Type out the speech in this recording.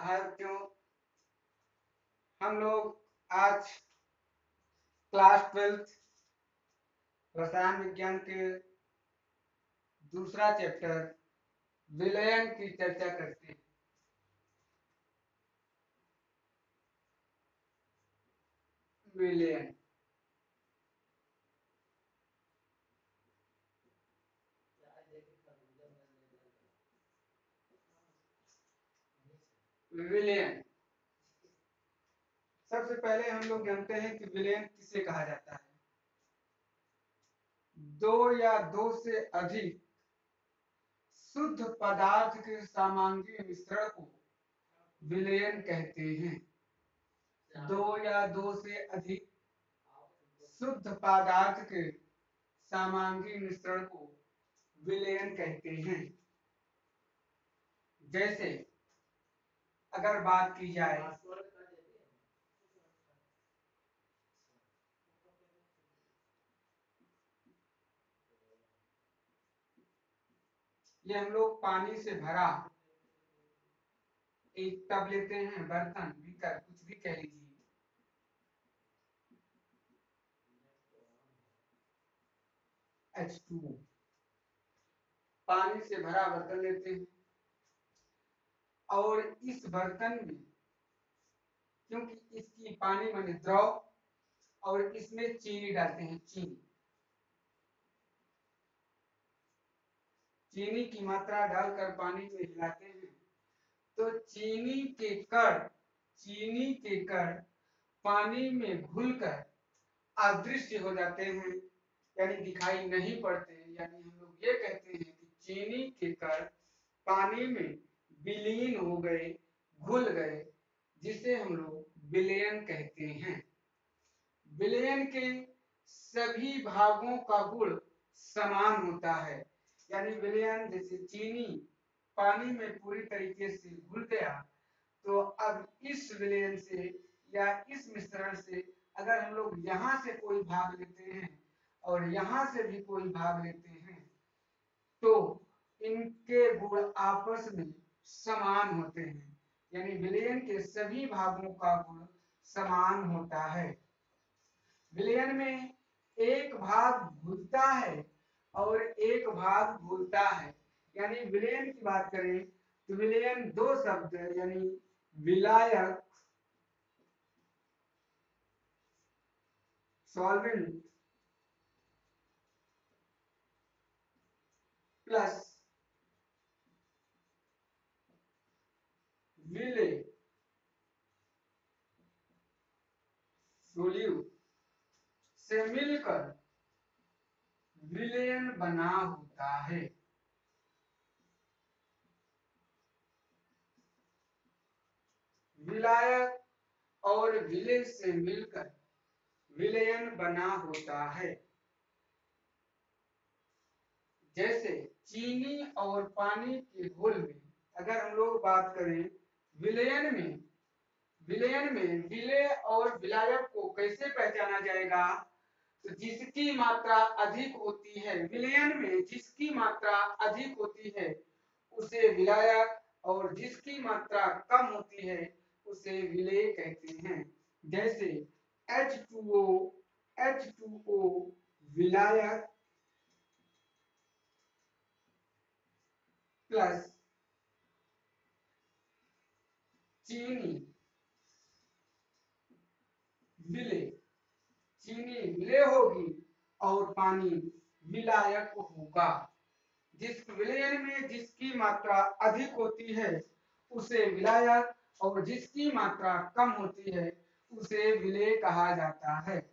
बच्चों हम लोग आज क्लास ट्वेल्थ रसायन विज्ञान के दूसरा चैप्टर विलयन की चर्चा करते हैं। विलयन। विलयन सबसे पहले हम लोग जानते हैं कि विलयन किसे कहा जाता है। दो या दो से अधिक शुद्ध पदार्थ के सामांगी मिश्रण को विलयन कहते हैं। दो या दो से अधिक शुद्ध पदार्थ के सामांगी मिश्रण को विलयन कहते हैं। जैसे अगर बात की जाए। ये हम लोग पानी से भरा एक टब लेते हैं, बर्तन बीकर कुछ भी कह लीजिए। पानी से भरा बर्तन लेते हैं। और इस बर्तन में, क्योंकि इसकी पानी माने द्रव, और इसमें चीनी डालते हैं, चीनी। चीनी की मात्रा डालकर पानी में हिलाते हैं। तो चीनी के कण, चीनी के कण पानी में घुलकर अदृश्य हो जाते हैं, यानी दिखाई नहीं पड़ते। यानी हम लोग ये कहते हैं कि चीनी के कण पानी में विलीन हो गए, घुल गए, जिसे हम लोग विलयन कहते हैं। विलयन के सभी भागों का गुण समान होता है। यानी विलयन जैसे चीनी पानी में पूरी तरीके से घुल गया तो अब इस विलयन से या इस मिश्रण से अगर हम लोग यहाँ से कोई भाग लेते हैं और यहाँ से भी कोई भाग लेते हैं तो इनके गुण आपस में समान होते हैं। यानी विलयन के सभी भागों का गुण समान होता है। विलयन में एक भाग घुलता है और एक भाग घुलता है। यानी विलयन की बात करें तो विलयन दो शब्द यानी विलायक सॉल्वेंट प्लस विले सोल्यू से मिलकर विलयन बना होता है। विलायक और विलय से मिलकर विलयन बना होता है। जैसे चीनी और पानी के घोल में अगर हम लोग बात करें विलयन में विलयन में विलय और विलायक को कैसे पहचाना जाएगा? तो जिसकी मात्रा अधिक होती है विलयन में जिसकी मात्रा अधिक होती है, उसे विलायक और जिसकी मात्रा कम होती है, उसे विलय कहते हैं। जैसे H2O H2O विलायक प्लस चीनी मिले चीनी मिले होगी और पानी विलायक होगा। जिस विलयन में जिसकी मात्रा अधिक होती है, उसे विलायक और जिसकी मात्रा कम होती है, उसे विलय कहा जाता है।